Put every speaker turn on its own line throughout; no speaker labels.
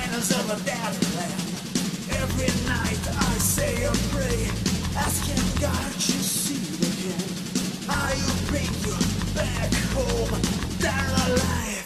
miners of a bad land. Every night I say a prayer, asking God to see it again. Are you bringing you back home, down alive?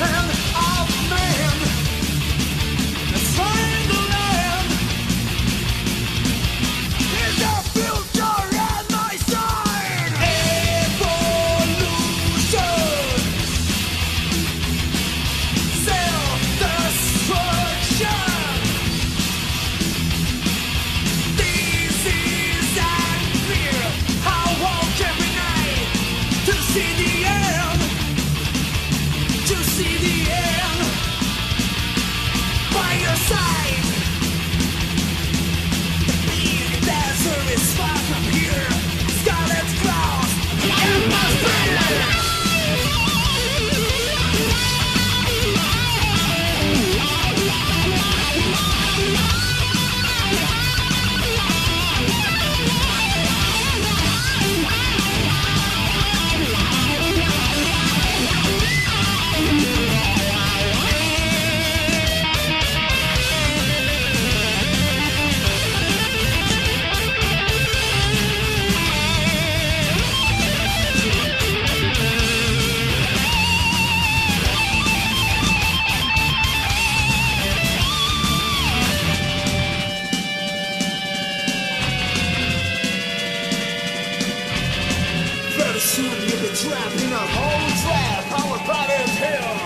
around the studio to trap in a whole trap. Power by the pill.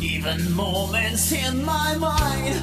Even moments in my mind